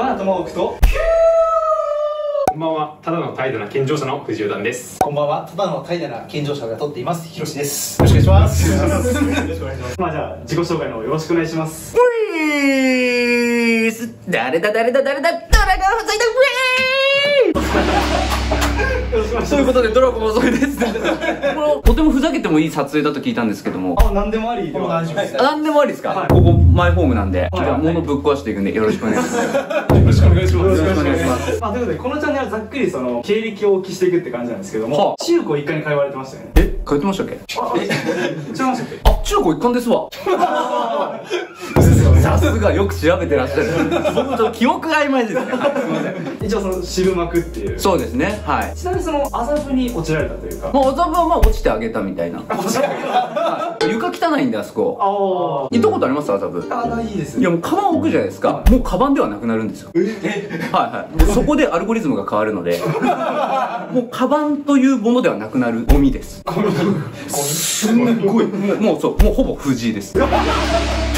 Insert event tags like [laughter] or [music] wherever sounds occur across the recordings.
バナトマホークと。こんばんは、ただの怠惰な健常者の藤尾段です。こんばんは。ただの怠惰な健常者が撮っています。ひろしです。よろしくお願いします。よろしくお願いします。まあじゃあ、自己紹介の方よろしくお願いします。ういーす誰だ誰だ誰だドラゴン細いだウェーイということでドラゴン細いです。このとてもふざけてもいい撮影だと聞いたんですけども。あ、なんでもありでは。大丈夫ですあ何でもありですか、はい。ここマイホームなんで、はい。じゃあ物ぶっ壊していくんでよろしくお願いします。よろしくお願いします。よろしくお願いします。まあ、ということで、このチャンネルはざっくりその、経歴をお聞きしていくって感じなんですけどはも、あ。中高一貫に通われてましたよね。え通ってましたっけ？あ、え、違いましたっけあ中高一貫ですわ。さすがよく調べてらっしゃる。僕ちょっと記憶が曖昧ですねはいすいません。一応その、渋幕っていう。そうですね。はいちなみにその、麻布に落ちられたというか。まあ、麻布はまあ落ちてあげたみたいな。はい床汚いんで、あそこ。あ行ったことあります？麻布。あ。あ、ないですいや、もうカバン置くじゃないですか。もうカバンではなくなるんですよ。はいはい。でそこでアルゴリズムが変わるので、もうカバンというものではなくなるゴミです。[laughs] すんごい。もう、もうそう、もうほぼ藤井です。[laughs]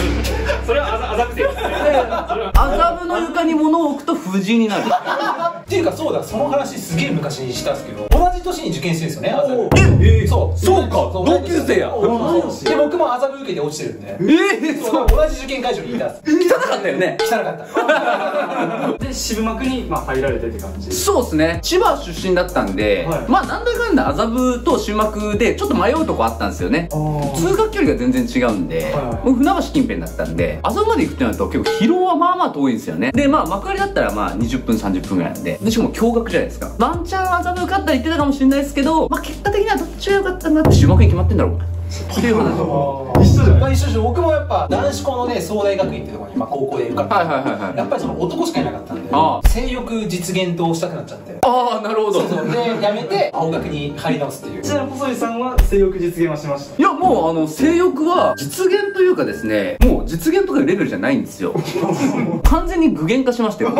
それはあざ、あざくせです。[laughs] 麻布の床に物を置くと藤井になる。っていうかそうだその話すげえ昔にしたんですけど同じ年に受験してるんですよね麻布。えそう。そうか。同級生や。で僕も麻布受けて落ちてるんでえー、そそうう。同じ受験会場にいたんです。汚かったよね。汚かった。[laughs] で、渋幕に、まあ、入られてって感じ。そうですね。千葉出身だったんで、はい。まあなんだかんだ麻布と終幕でちょっと迷うとこあったんですよね。通学距離が全然違うんで、はい僕船橋近辺だったんで麻布まで行くってなると結構疲労はまあまあ遠いんですよね。でまあ幕張だったらまあ20分30分ぐらいなんで。でしかも共学じゃないですか。ワンチャン麻布受かったら行ってたかもしれないですけどまあ結果的にはどっちが良かったなって。終幕に決まってんだろう。っていう話一緒じゃないまあ一緒一緒僕もやっぱ男子校のね総大学院っていうところにまあ高校で受かった。はいはいはいはい。やっぱりその男しかいなかったんであ性欲実現としたくなっちゃって。ああなるほど。そうそう。でやめて青学に入り直すっていう。ちなみに細井さんは性欲実現はしました。いやもうあの性欲は実現というかですねもう実現とかいうレベルじゃないんですよ。[laughs] 完全に具現化しましたよ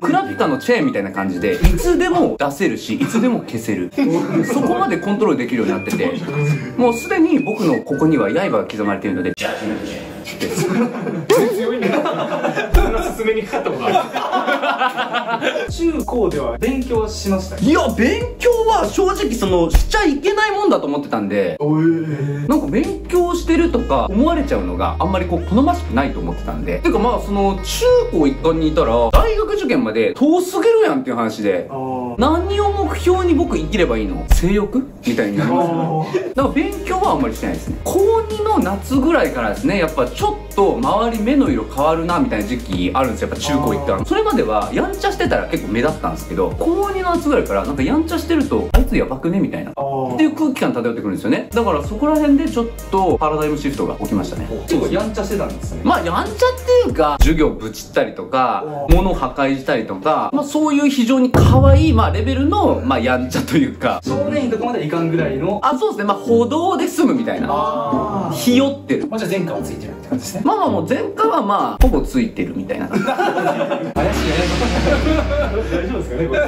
クラピカのチェーンみたいな感じでいつでも出せるしいつでも消せる。そこまでコントロールできるようになっててもうすでに僕のここには刃が刻まれているのでジャッジメン。[laughs] ト強いんだ [laughs] そんな進めにかかったことある中高では勉強はしましたいや勉強は正直そのしちゃいけないもんだと思ってたんでおえなんか勉強してるとか思われちゃうのがあんまりこう好ましくないと思ってたんで。てかまあその中高一貫にいたら大学受験まで遠すぎるやんっていう話で何を目標に僕生きればいいの？性欲みたいになりますよね。だから勉強はあんまりしてないですね。高2の夏ぐらいからですねやっぱちょっと周り目の色変わるなみたいな時期あるんですよやっぱ中高一貫。それまではやんちゃしてたら結構目立ったんですけど高2の夏ぐらいからなんかやんちゃしてるとあいつやばくねみたいな。っていう空気感漂ってくるんですよね。だからそこら辺でちょっとパラダイムシフトが起きましたね。結構やんちゃしてたんですね。まあやんちゃっていうか授業ぶちったりとかお物破壊したりとか、まあ、そういう非常に可愛いまあレベルのまあやんちゃというか。少年院とかまでいかんぐらいの。あそうですね。まあ歩道で済むみたいな。あひよってる。まあじゃあ前科はついてるって感じですね。まあまあもう前科はまあほぼついてるみたいな。[laughs] 怪しい怪しい大丈夫ですかねこれ。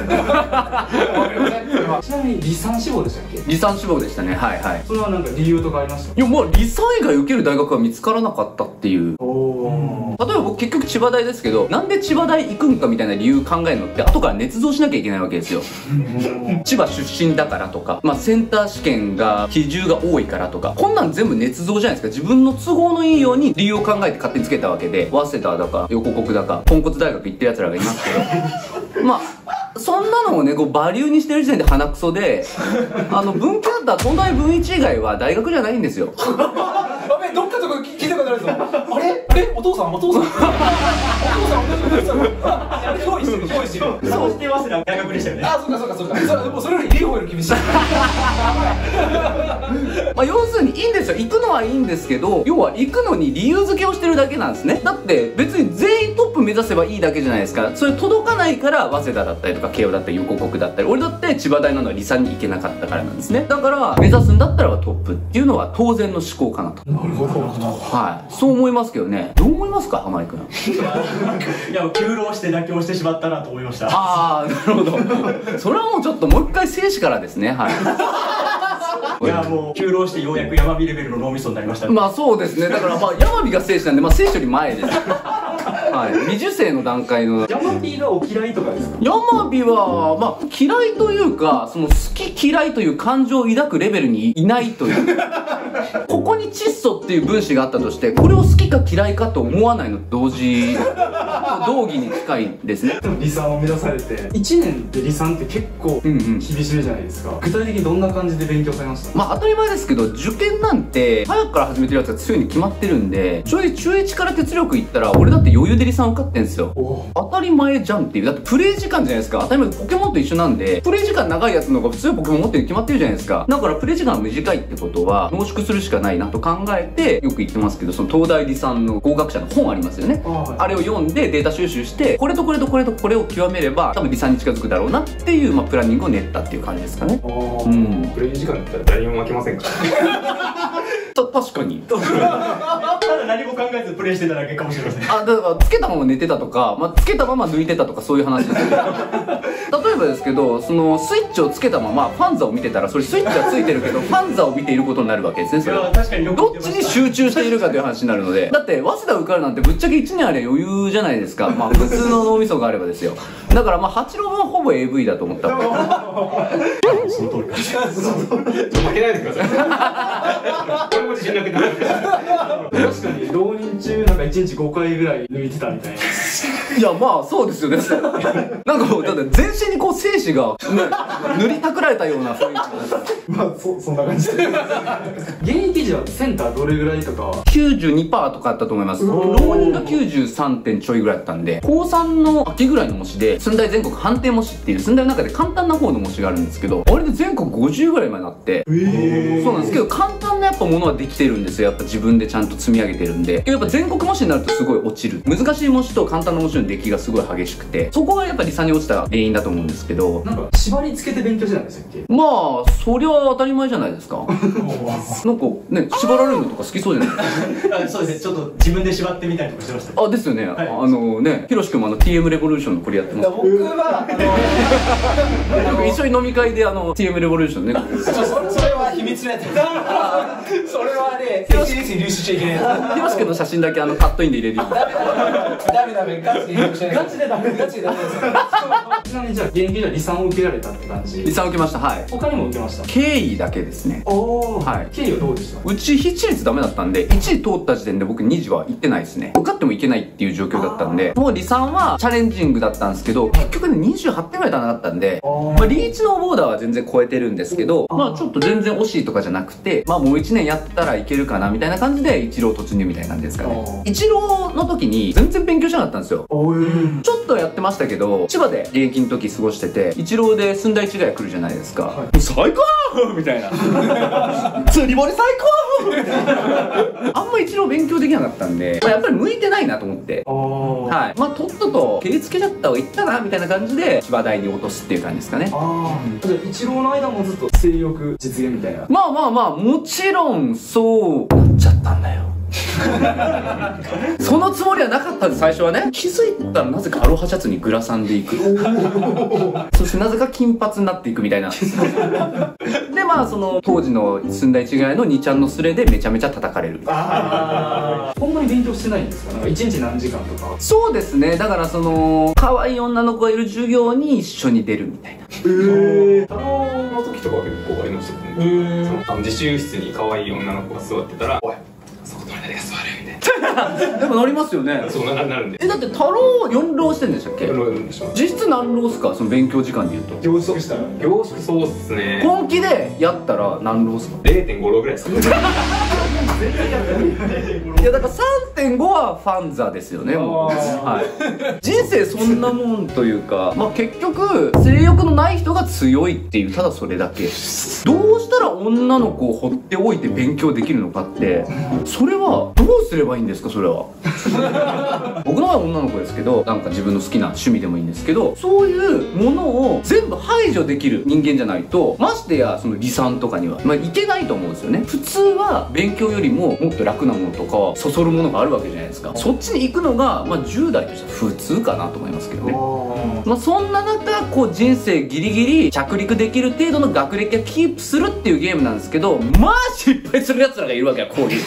ちなみに離散志望でしたっけ？離散志望でしたね。はいはい。それはなんか理由とかありました？いやまあ離散以外受ける大学が見つからなかったっていう。おお例えば僕結局千葉大ですけどなんで千葉大行くんかみたいな理由考えるのって後から捏造しなきゃいけないわけですよ。千葉出身だからとか、まあ、センター試験が比重が多いからとか。こんなん全部捏造じゃないですか。自分の都合のいいように理由を考えて勝手につけたわけで早稲田だか横国だかポンコツ大学行ってるやつらがりますけどまあそんなのをねこうバリューにしてる時点で鼻くそであの文系だったら東大文一以外は大学じゃないんですよ。[laughs] やべどっかとか聞いたことあるぞ。あれ？お父さんお父さんお父さん。お父さんあれ憑依してる憑依してるそうしてますね大学でしたよねあそうかそうかそうか。そもうそれよりリーホイル厳しいまあ、要するにいいんですよ。行くのはいいんですけど要は行くのに理由付けをしてるだけなんですね。だって別に全員トップ目指せばいいだけじゃないですか。それ届かないから早稲田だったりとか慶応だったり横国だったり俺だって千葉大なのに離散に行けなかったからなんですね。だから目指すんだったらトップっていうのは当然の思考かなと。なるほど。はい。そう思いますけどね。どう思いますか浜井君。[laughs] いや休労して妥協してしまったなと思いました。ああなるほど。それはもうちょっともう一回生死からですねはい。[laughs] いやもう休労してようやく山火レベルの脳みそになりました。まあそうですね。だからまあ山火が生死なんでまあ生死より前です。はい。未受精の段階の。ヤマピーがお嫌いとかですか？ヤマビは、まあ、嫌いというか、その好き嫌いという感情を抱くレベルにいないという。ここに窒素っていう分子があったとして、これを好きか嫌いかと思わないのと同時、同義に近いですね。でも離散を目指されて1年で離散って結構うんうん厳しめじゃないですか具体的にどんな感じで勉強されました？まあ当たり前ですけど、受験なんて、早くから始めてるやつが強いに決まってるんで、正直中1から哲力いったら、俺だって余裕で離散受かってんすよ。当たり前じゃんっていう。だってプレイ時間じゃないですか。当たり前ポケモンと一緒なんで、プレイ時間長いやつの方が普通ポケモン持ってるに決まってるじゃないですか。だからプレイ時間が短いってことは、濃縮するしかないなと考えて、よく言ってますけど、その東大理さんの合格者の本ありますよね。ああれを読んでデータ収集して、これとこれとこれとこれを極めれば、多分理さんに近づくだろうなっていう、まあ、プランニングを練ったっていう感じですかね。うん。プレイ時間だったら誰にも負けませんから [laughs] た、確かに。[laughs] ただ何も考えずプレイしてただけかもしれませんあ、だから、つけたまま寝てたとか、まあ、つけたまま抜いてたとか、そういう話ですよ。[laughs] 例えばですけど、その、スイッチをつけたまま、ファンザを見てたら、それスイッチがついてるけど、[laughs] ファンザを見ていることになるわけですね、それは。確かにどっちに集中しているかという話になるので。だって、早稲田受かるなんてぶっちゃけ1年あれば余裕じゃないですか。まあ、普通の脳みそがあればですよ。だから、まあ、八郎はほぼ AV だと思ったわけ負けないでくださいも自信なくなる確かに。浪人中なんか1日5回ぐらい抜いてたみたいないや、まあ、そうですよね。[laughs] なんかもう、だって全身にこう、精子が、ね、塗りたくられたような雰囲気まあそそんな感じ。で現役時はセンターどれぐらいとかは？92%とかあったと思います。浪人が93点ちょいぐらいだったんで、高3の秋ぐらいの模試で、寸大全国判定模試っていう、寸大の中で簡単な方の模試があるんですけど、あれで全国50ぐらいまでなって、そうなんです。けど、簡単なやっぱものはできてるんですよ。やっぱ自分でちゃんと積み上げてるんで。やっぱ全国模試になるとすごい落ちる。難しい模試と簡単な模試の出来がすごい激しくて、そこがやっぱり差に落ちた原因だと思うんですけど、なんか縛り付けて勉強してたんですっけまあ、そりゃ当たり前じゃないですか。[laughs] なんかね、縛られるのとか好きそうじゃない？ですか。あそうですねちょっと自分で縛ってみたりとかしてましたあ、ですよね。あのね、ひろし君もあの TM レボリューションのこれやってます。僕はあの僕一緒に飲み会であの TM レボリューションね。[laughs] それは秘密のやつ [laughs] それはね SNS に流出しちゃいけない。ひろし君の写真だけあのカットインで入れるよ。[laughs] ダメダメダメガチで。流出しないガチでダメガチでダメです。ちなみにじゃあ現役では離散を受けられたって感じ。遺産受けました。はい。他にも受けました。経緯だけですね。おおはい。経緯はどうでした？うち筆率ダメだったんで、1位通った時点で僕2次は行ってないですね。受かってもいけないっていう状況だったんで、もう離散はチャレンジングだったんですけど、結局ね28点ぐらい足らなかったんで、まあ、リーチのボーダーは全然超えてるんですけど、まあちょっと全然惜しいとかじゃなくて、まあもう1年やったらいけるかなみたいな感じで、一郎突入みたいな感じですかね。一郎の時に全然勉強しなかったんですよ。ちょっとやってましたけど、千葉で現役の時過ごしてて、一郎で寸大違い来るじゃないですか。もう最高みたいな。釣り堀最高あんま一郎勉強できなかったんで、まあ、やっぱり向いてないなと思って。はい。まあ、とっとと蹴りつけちゃった方がいいかな、みたいな感じで、千葉大に落とすっていう感じですかね。あーじゃあ一郎の間もずっと性欲実現みたいなまあまあまあ、もちろん、そうなっちゃったんだよ。[laughs] そのつもりはなかったんです。最初はね。気づいたらなぜかアロハシャツにグラサンでいく。[laughs] そしてなぜか金髪になっていくみたいな。[laughs] でまあその当時の寸大違いの2ちゃんのスレでめちゃめちゃ叩かれる。ああほんまに勉強してないんですか？なんか一日何時間とか？そうですね。だからその可愛い女の子がいる授業に一緒に出るみたいな。え太郎の時とかは結構ありましたよね。そのあの自習室に可愛い女の子が座ってたら「おいそこ隣で座れ」みたい [laughs] でもなりますよね。なそうななるんで。えだって太郎4浪してんでしたっけ？実質何浪っすか？その勉強時間で言うと。凝縮したら凝縮そうっすね。本気でやったら何浪っすか？0.5ロぐらいですかね [laughs] いやだから3.5はファンザですよねもう、はい、人生そんなもんというか、まあ、結局性欲のない人が強いっていうただそれだけ。どうしたら女の子を放っておいて勉強できるのかって。それはどうすればいいんですかそれは。[laughs] 僕の場合は女の子ですけどなんか自分の好きな趣味でもいいんですけどそういうものを全部排除できる人間じゃないとましてやその離散とかには、まあ、いけないと思うんですよね。普通は勉強よりももっと楽なものとかそそるものがあるわけじゃないですか。そっちに行くのが、まあ、10代としては普通かなと思いますけどね。まあ、そんな中こう人生ギリギリ着陸できる程度の学歴をキープするっていうゲームなんですけどまあ失敗する奴らがいるわけやこういう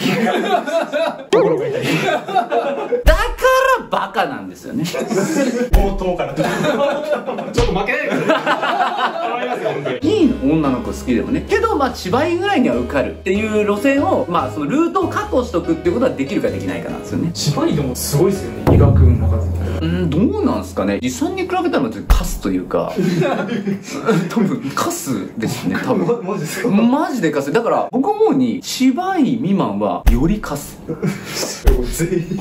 だからバカなんですよね。冒頭からちょっと負けないでくださいいい女の子好きでもね。けどまあ千葉井ぐらいには受かるっていう路線をまあそのルートを確保しとくっていうことはできるかできないかなんですよね。芝居でもすごいですよね。医学部の数うんどうなんすかね。実際に比べたらカスというか。[laughs] 多分カスですね多分。[laughs] マジですか？マジでカス。だから僕思うに千葉井未満はよりカス。[laughs] 全員。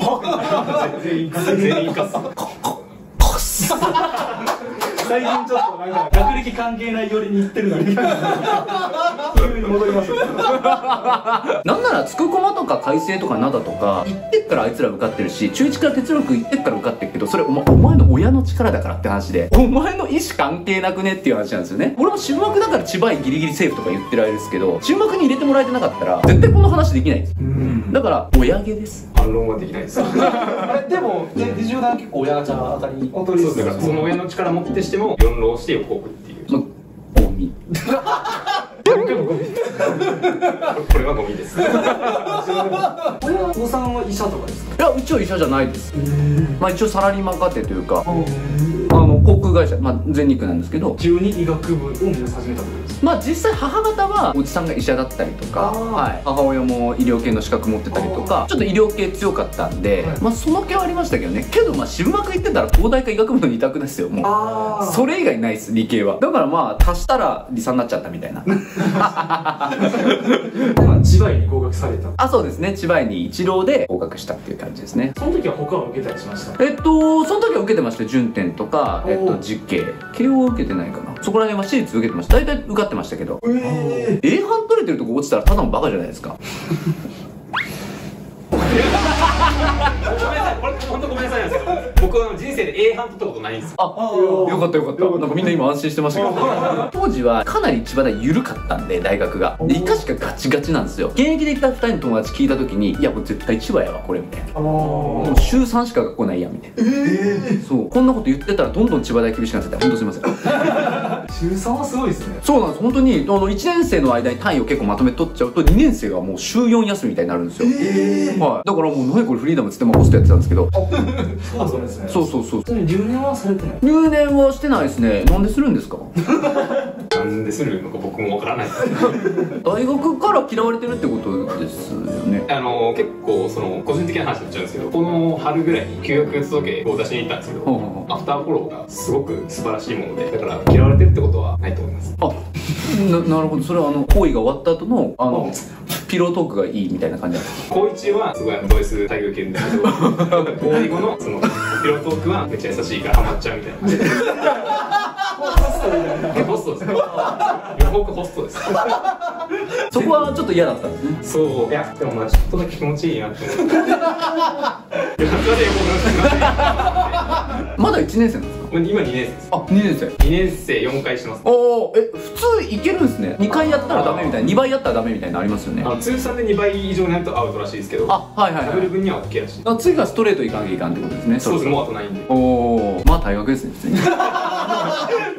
全員全員勝つカス最近ちょっとなんか学歴関係ない寄りに行ってるのに。急に戻ります。よなんならつくこまとか改正とか灘とか行ってっからあいつら受かってるし中1から哲学行ってっから受かってるけどそれお前お前の親の力だからって話で。お前の意思関係なくねっていう話なんですよね。俺も渋幕だから千葉井ギリギリセーフとか言ってるあれですけど渋幕に入れてもらえてなかったら絶対この話できないんですだから親毛です反論はできないです。あれでもね二十段結構親ガチャ当たり。本当にそうだからその親の力持ってしても4浪して横置くっていうまあゴミ。[laughs] これはゴミです。親御さんは医者とかですか？いやうちは医者じゃないです。まあ一応サラリーマン家庭というか。あの航空会社まあ全日空なんですけど。急に医学部を目指し始めたってことですまあ実際母方はおじさんが医者だったりとか、はい、母親も医療系の資格持ってたりとかちょっと医療系強かったんで、はい。まあその気はありましたけどね。けどまあ渋幕行ってたら東大か医学部の二択ですよもう。あそれ以外ないです理系は。だからまあ足したら理産になっちゃったみたいな。[laughs] 今千葉医に合格された。[laughs] あそうですね。千葉医に一浪で合格したっていう感じですね。その時は他は受けたりしました？えっとその時は受けてましたよ順天とか、えっと、実系慶応受けてないかな。そこら辺は私立受けてました。大体受かってましたけど。え A 班取れてるとこ落ちたらただのバカじゃないですか。ごめんなさい。これ本当ごめんなさいなんですけど僕は人生で A 班取ったことないんですよ。あよかったよかった。なんかみんな今安心してましたけど。当時はかなり千葉大緩かったんで大学が。でしかガチガチなんですよ。現役で行った2人の友達聞いた時にいやもう絶対千葉やわこれみたいな。あもう週3しか学校ないやみたいな。そう。こんなこと言ってたらどんどん千葉大厳しくなってた。本当すいません中3はすごいですね。そうなんです。本当にあの1年生の間に単位を結構まとめ取っちゃうと2年生がもう週4休みみたいになるんですよ、はい、だからもう何これフリーダムっつってまあホストやってたんですけど。[laughs] そうなんですね。そうそうそう。留年はされてない？入年はしてないですね。なんでするんですか？[laughs] なんでするのか僕もわからない。で [laughs] す大学から嫌われてるってことですよね。あの結構その個人的な話になっちゃうんですけどこの春ぐらいに休学届を出しに行ったんですけど、アフターフォローがすごく素晴らしいものでだから嫌われてるってことはないと思います。あななるほど。それはあの行為が終わった後のあのピロートークがいいみたいな感じなんですか？高一はすごいあのド S 待遇受けるんだけど高二後のそのピロートークはめっちゃ優しいからハマっちゃうみたいな感じでホストですね。両国ホストです。そこはちょっと嫌だったんですね。そう。いやでもまあちょっとだけ気持ちいいなって思ってまだ1年生なんですか？今2年生です。あ2年生。2年生4回してます。おおえ普通いけるんですね。2回やったらダメみたいな2倍やったらダメみたいなのありますよね。あの通算で2倍以上になるとアウトらしいですけどあはいはいダはい。ブル分には OK らしい。あ次がストレートいかなきゃいかんってことですね。そうです。ろもうあとないんで。おおまあ退学ですね普通に。[laughs]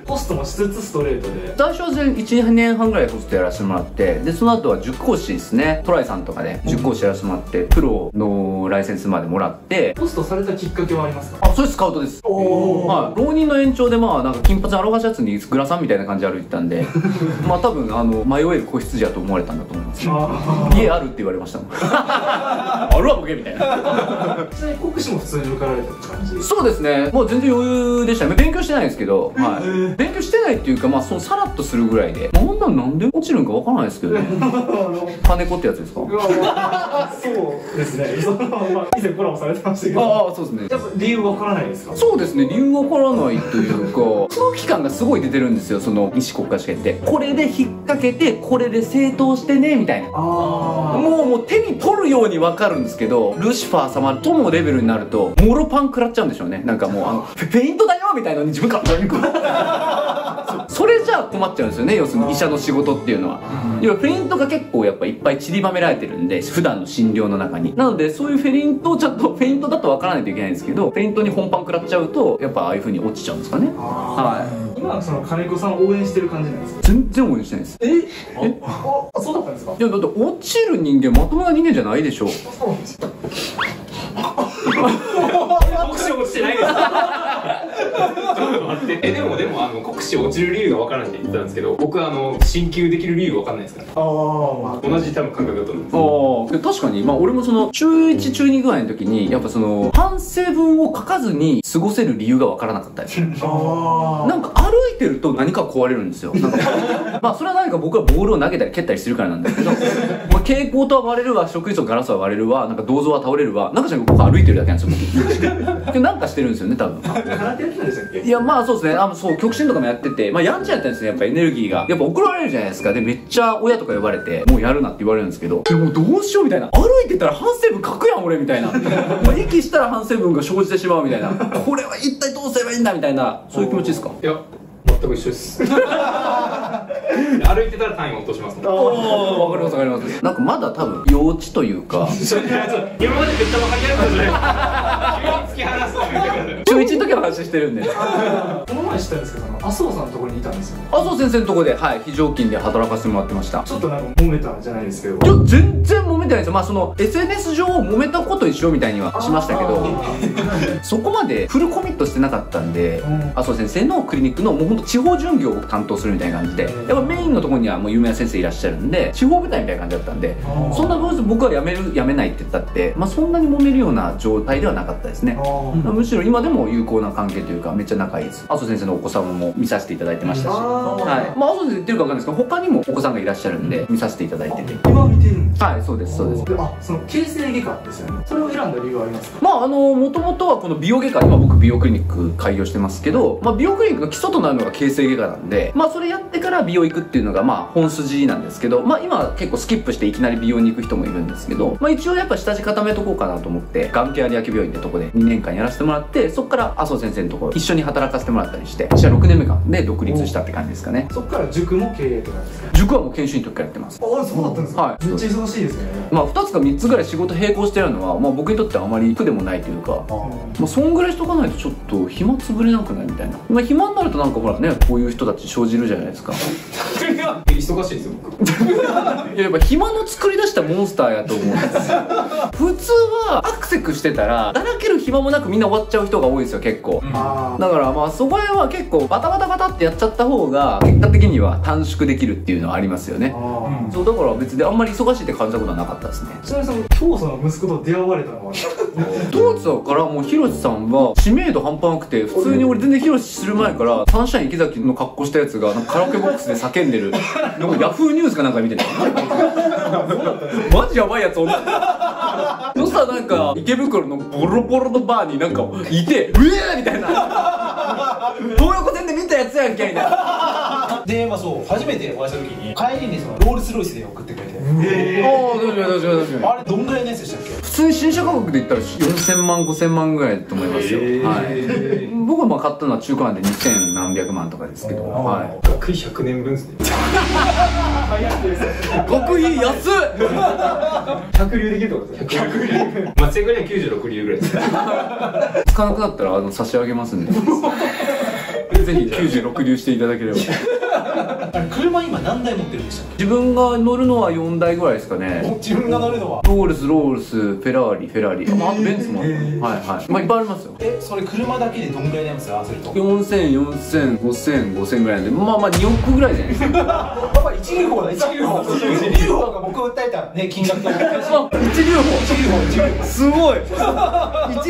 ホストもしつつストレートで。最初は1年半ぐらいホストやらせてもらってでその後は塾講師ですね。トライさんとかで塾講師やらせてもらってプロのライセンスまでもらって。ホストされたきっかけはありますか？あそれスカウトです。おはい、浪人の延長でまあなんか金髪アロハシャツにグラサンみたいな感じで歩いてたんで。[laughs] まあ多分あの迷える子羊やと思われたんだと思いますあ家あるって言われましたもん。[laughs] あるわボケみたいな。ーちなみに国試も普通に受かられた感じ？そうですね。もう全然余裕でした。ね勉強してないんですけど、はい、勉強してないっていうかまあそのさらっとするぐらいで。なん。なんなんで落ちるんかわからないですけどね。[laughs] 金子ってやつですか？[laughs] そうですね。そのまあ以前コラボされてましたけど。ああそうですね。やっぱ理由わからないですか？そうですね。理由わからないというか空気感がすごい出てるんですよ。その医師国家試験って。これで引っ掛けてこれで正当してねみたいな。あもうもう手に取るように分かるんですけどルシファー様とのレベルになるともろパン食らっちゃうんでしょうね。なんかもうあの [laughs] イントだよみたいなのに自分からそそれじゃあ困っちゃうんですよね要するに医者の仕事っていうのは。要はフェイントが結構やっぱいっぱい散りばめられてるんで普段の診療の中に。なのでそういうフェイントをちゃんとフェイントだと分からないといけないんですけどフェイントに本番食らっちゃうとやっぱああいう風に落ちちゃうんですかね。はい。今その金子さんを応援してる感じなんですか？全然応援してないです。え？あそうだったんですか？いやだって落ちる人間まともな人間じゃないでしょ。そう国試落ちてないです。ちょっと待って。えでもでもあの国試落ちる理由がわからんって言ってたんですけど僕あの進級できる理由がわかんないですから。ああ同じ多分感覚だと思うんですああ確かに。まあ俺もその中1中2ぐらいの時にやっぱその反省文を書かずに過ごせる理由がわからなかったですあなんか歩いてると何か壊れるんですよ。なんか [laughs] まあそれは何か僕はボールを投げたり蹴ったりしてるからなんだけど、まあ、蛍光灯は割れるわ食事とガラスは割れるわなんか銅像は倒れるわなんかじゃなくて僕歩いてるだけなんですよ僕。でなんかしてるんですよね多分。空手やってたんでしたっけ？いやまあそうですね。あのそう極真とかもやっててまあやんちゃやったんですねやっぱエネルギーが。やっぱ怒られるじゃないですか。でめっちゃ親とか呼ばれてもうやるなって言われるんですけどでもどうしようみたいな。歩いてたら反省文書くやん俺みたいな。[laughs] 息したら反省文が生じてしまうみたいな。これは一体どうすればいいんだみたいな。そういう気持ちですか？いや全く一緒です。歩いてたら単位を落としますもん。わかりますわかります。なんかまだ多分幼稚というか。[laughs] 今までめっちゃ分かりやすかったじゃない突き放すのやめてください中1の時の話してるんで。この前知ったんですけど麻生さんのところにいたんですよ。麻生先生のとこではい非常勤で働かせてもらってました。ちょっとなんか揉めたじゃないですけど。いや全然揉めてないですよまあその SNS 上揉めたことにしようみたいにはしましたけど。[laughs] そこまでフルコミットしてなかったんでうん。麻生先生のクリニックのもうほんと地方巡業を担当するみたいな感じで。やっぱメインのところにはもう有名な先生いらっしゃるんで地方舞台みたいな感じだったんでそんなどうして僕は辞める辞めないって言ったってまあそんなに揉めるような状態ではなかったですね。あむしろ今でも友好な関係というかめっちゃ仲いいです。麻生先生のお子さんも見させていただいてましたし。あはい。まあ麻生先生言ってるか分かんないですけど他にもお子さんがいらっしゃるんで見させていただいてて。今見てるんですはいそうですそうです。であその形成外科ですよね。それを選んだ理由はありますか？まああのもともとはこの美容外科今僕美容クリニック開業してますけど、まあ、美容クリニックの基礎となるのが形成外科なんでまあそれやってから美容行くっていうのがまあ本筋なんですけどまあ今は結構スキップしていきなり美容に行く人もいるんですけどまあ一応やっぱ下地固めとこうかなと思って眼系有明病院ってとこで2年間やらせてもらってそこから麻生先生のとこ一緒に働かせてもらったりして私は6年目間で独立したって感じですかね。そっから塾も経営とかですか？塾はもう研修医の時からやってます。ああそうだったんですか。はい。めっちゃ忙しいですね。まあ2つか3つぐらい仕事並行してやるのは、まあ、僕にとってはあまり苦でもないというかまあ、そんぐらいしとかないとちょっと暇つぶれなくないみたい。な、まあ、暇になるとなんかほらねこういう人たち生じるじゃないですか。忙しいですよ僕いややっぱ暇の作り出したモンスターやと思うんですよ。普通はアクセクしてたらだらける暇もなくみんな終わっちゃう人が多いんですよ結構。あだからまあそこへは結構バタバタバタってやっちゃった方が結果的には短縮できるっていうのはありますよね。あそうだから別にあんまり忙しいって感じたことはなかったですね。ちなみにその教祖の息子と出会われたのは？当時だからもうヒロシさんは知名度半端なくて普通に俺全然ヒロシする前からサンシャイン池崎の格好したやつがカラオケボックスで叫んでる。なんかヤフーニュースかなんか見て [laughs] たマジやばいやつおんなそしたらなんか池袋のボロボロのバーになんかいてうえーみたいな。東横線で見たやつやんけみたいな。でまあそう初めてお会いした時に帰りにそのロールスロイスで送ってくれて。ああどうしようどうしようどうしようあれどんぐらいのやつでしたっけ？普通に新車価格で言ったら4000万5000万ぐらいだと思いますよ、はい。僕はまあ買ったのは中古なんで2000何百万とかですけど。はい。学費100年分ですね [laughs] 極費安っ。百流できるってことですか100流。松江ぐらいは96流ぐらいです。使わなくなったらあの差し上げますんで。[laughs] ぜひ。96流していただければ車今何台持ってるんでしたっ自分が乗るのは4台ぐらいですかけね自分が乗るのは？ロールスロールスフェラーリフェラーリ、まあ、あとベンツもはいはい。まあいっぱいありますよ。えそれ車だけでどんぐらいになります？合わせると。4000、4000、5000、5000ぐらいなんで、まあまあ2億ぐらいじゃないですか。パパ一流法だ一流法一流法が僕訴えたね金額と同じあ、一流法一流法一流法 [laughs] すごい。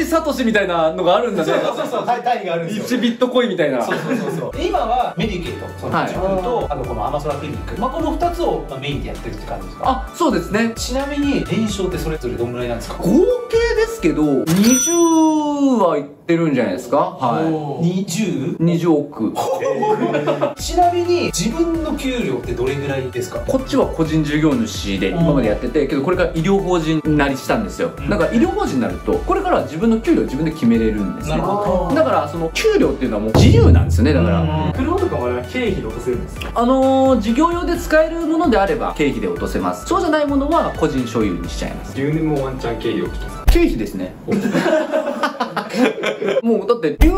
一サトシみたいなのがあるんだね。そうそう単単位があるんですよ。1ビットコインみたいな。そうそうそうそう。で今はメディケイト。そのはい自分とあとこのアマソラクリニック。まあこの2つをまあメインでやってるって感じですか？あ、そうですね。ちなみに年商ってそれぞれどんぐらいなんですか？合計ですけど、20はいってるんじゃないですか？は 20? い。20億。[laughs] ちなみに自分の給料ってどれぐらいですか？こっちは個人事業主で今までやってて、けどこれから医療法人なりしたんですよ。だから医療法人になると、これからは自分の給料を自分で決めれるんですね。なるほだから、その給料っていうのはもう自由なんですよね、だから。車とかは経費で落とせるんですか？あのー、事業用で使えるものであれば経費で落とせますそうじゃないものは個人所有にしちゃいます留年もワンチャン経費をきます経費ですね。[laughs] もうだって留年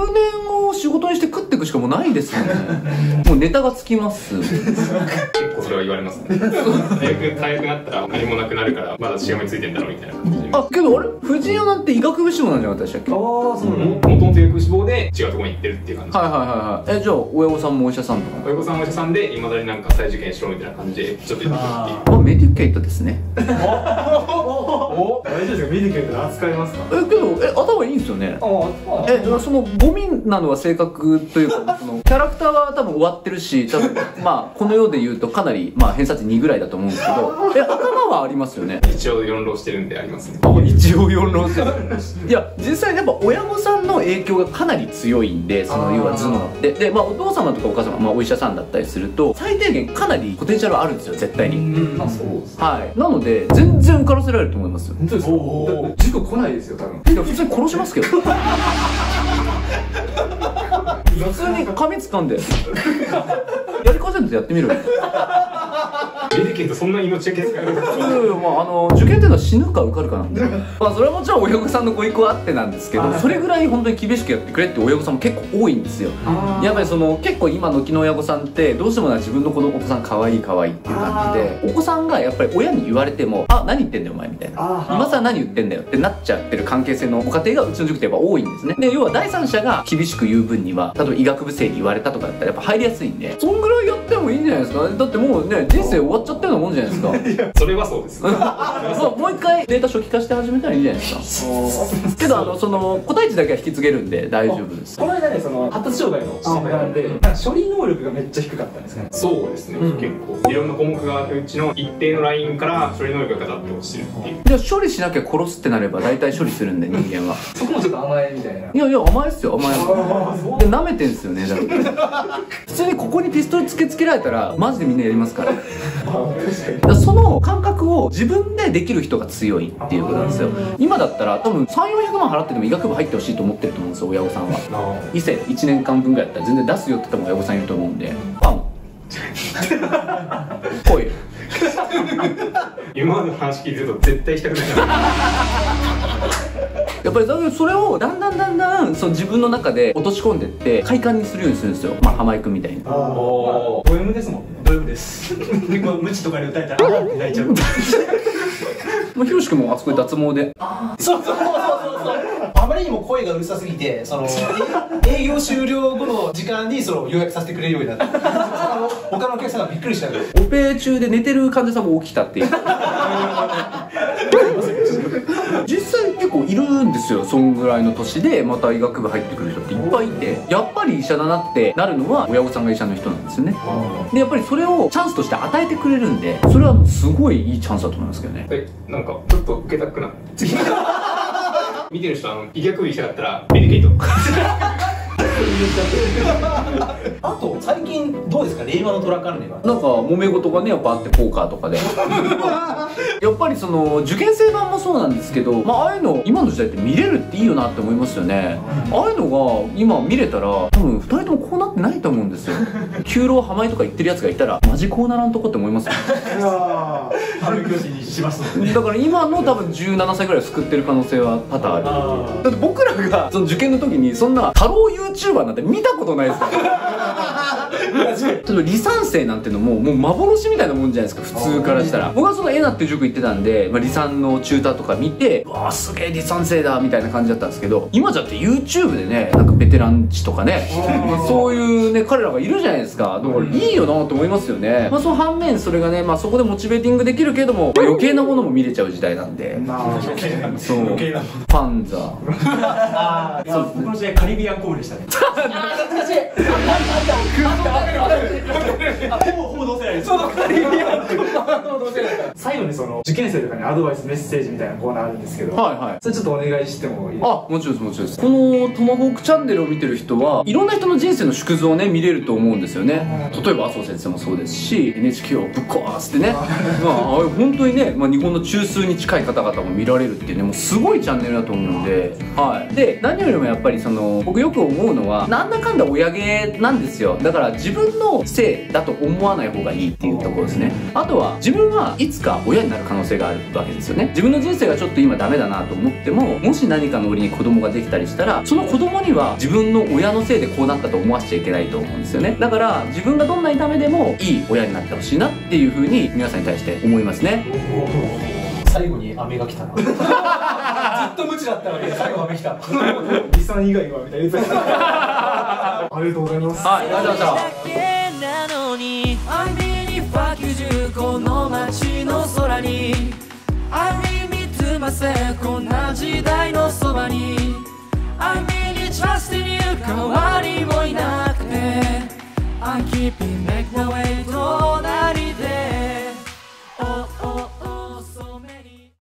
を仕事にして食っていくしかもうないですよね。[laughs] もうネタがつきます。結構それは言われますね。大学大学になったら何もなくなるからまだしがみついてんだろうみたいな感じ。であけどあれ藤井なんて医学部志望なんじゃなかったでしたっけ？ああそうなのもともと薬志望で違うところに行ってるっていう感じ。はいはいはいはい。えじゃあ親御さんもお医者さんとか？親御さんはお医者さんでいまだになんか再受験しろみたいな感じでちょっと言ってくるっていうあメディケイトですね [laughs] お大丈夫ですか？見てくれたら扱いますか？えけどえ頭いいんですよね？えそのゴミなのは性格というかその [laughs] キャラクターは多分終わってるし多分まあこの世で言うとかなりまあ偏差値2ぐらいだと思うんですけどえ頭はありますよね？一応四浪してるんでありますね。一応四浪してる。いや実際やっぱ親御さんの影響がかなり強いんでその要は頭脳。ってでまあお父様とかお母様、まあ、お医者さんだったりすると最低限かなりポテンシャルはあるんですよ絶対に。うんあそうですはい。なので全然受からせられると思いますよ本当ですか？だって塾来ないですよ多分。いや普通に殺しますけど。[laughs] 普通に髪掴んで。やりかせんとやってみろよメディケイトそんな命がけですか？いやいやまああの受験っていうのは死ぬか受かるかなんで。[laughs] まあそれはもちろん親御さんのご意向あってなんですけどそれぐらい本当に厳しくやってくれって親御さんも結構多いんですよ。やっぱりその結構今の昨の親御さんってどうしてもな自分の子供お子さん可愛い可愛いっていう感じでお子さんがやっぱり親に言われてもあ。何言ってんだよお前みたいな。今さら何言ってんだよってなっちゃってる関係性のご家庭がうちの塾ってやっぱ多いんですね。で要は第三者が厳しく言う分には例えば医学部生に言われたとかだったらやっぱ入りやすいんで。そんぐらいやってもいいんじゃないですかだってもうね人生終わっちゃったようなもんじゃないですか。[laughs] それはそうです。まあもう一回データ初期化して始めたらいいんじゃないですか。けどあのその個体値だけは引き継げるんで大丈夫です。この間ねその発達障害の診断でなんか処理能力がめっちゃ低かったんですね。そうですね、結構。いろんな項目があるうちの一定のラインから処理能力がガタッと落ちてるっていう。じゃあ処理しなきゃ殺すってなれば大体処理するんで [laughs] 人間は。そこもちょっと甘えみたいな。いやいや甘いっすよ甘いで舐めてんすよねだから [laughs] 普通にここにピストル突きつけられたらマジでみんなやりますから。だ [laughs] その感覚を自分でできる人が強いっていうことなんですよ。今だったら多分3400万払ってでも医学部入ってほしいと思ってると思うんですよ親御さんは。伊勢1年間分ぐらいだったら全然出すよって多分親御さんいると思うんで。パン。[laughs] 来いよ。[laughs] 今までの話聞いてると絶対行きたくない。なやっぱりそれをだんだんだんだんその自分の中で落とし込んでって快感にするようにするんですよ。まあ浜井君みたいに。おド M ですもんねド M です。結構無知とかで歌えたらあーって泣いちゃう。まあ、ひろし君もあそこで脱毛で。そうそうそうそう。そうあまりにも声がうるさすぎてそのえ営業終了後の時間にその予約させてくれるようになってあの他のお客さんがびっくりしたんでオペ中で寝てる患者さんも起きたっていう [laughs] 実際結構いるんですよそんぐらいの年でまた医学部入ってくる人っていっぱいいて。やっぱり医者だなってなるのは親御さんが医者の人なんですよね。でやっぱりそれをチャンスとして与えてくれるんでそれはすごいいいチャンスだと思いますけどね。えなんかちょっと受けたくなって見てる人あの医学部行きたかったらメディケイト [laughs] 令和の虎関連はな。んか揉め事がねやっぱあってポーカーとかで。[laughs] やっぱりその受験生版もそうなんですけど、まあ、ああいうの今の時代って見れるっていいよなって思いますよね。ああいうのが今見れたら多分2人ともこうなってないと思うんですよ。休老浜井とか言ってるやつがいたらマジこうならんとこって思いますよ。反教師にしますのでだから今の多分17歳ぐらいを救ってる可能性は多々ある。あだって僕らがその受験の時にそんな太郎 YouTuber なんて見たことないですから [laughs] 例えば離散生なんてのももう幻みたいなもんじゃないですか普通からしたら。僕はそのエナっていう塾行ってたんで、まあ、離散のチューターとか見てうわーすげえ離散生だみたいな感じだったんですけど今じゃって YouTube でねなんかベテラン値とかねそういうね彼らがいるじゃないですか。だからいいよなと思いますよね、まあ、その反面それがね、まあ、そこでモチベーティングできるけども、まあ余計なものも見れちゃう時代なんで。そう。余計なパンザ。あいや僕の時代カリビアンコールでしたね。あほぼほぼ同世代です最後にその受験生とかにアドバイスメッセージみたいなコーナーあるんですけど。はいはい。それちょっとお願いしてもいいですか？あもちろんですもちろんです。このトマホークチャンネルを見てる人はいろんな人の人生の縮図をね見れると思うんですよね。例えば麻生先生もそうですし NHK をぶっ壊すってね。まあ本当にね、まあ、日本の中枢に近い方々も見られるっていうねもうすごいチャンネルだと思うんで。はい。で何よりもやっぱりその僕よく思うのはなんだかんだ親芸なんですよ。だから自分のせいだと思わない方がいいっていうところですね。あとは自分はいつか親になる可能性があるわけですよね。自分の人生がちょっと今ダメだなと思ってももし何かの折に子供ができたりしたらその子供には自分の親のせいでこうなったと思わせちゃいけないと思うんですよね。だから自分がどんなにダメでもいい親になってほしいなっていうふうに皆さんに対して思いますね。最後に飴が来たな。ずっと無知だったのに最後飴来たリさん以外はみたいな [laughs] ありがとうございます。はいありがとうございましたに網にファキュ中この街の空に。網見つませこんな時代のそばに。I mean it just in you 代わりもいなくて。I keep it make the way 隣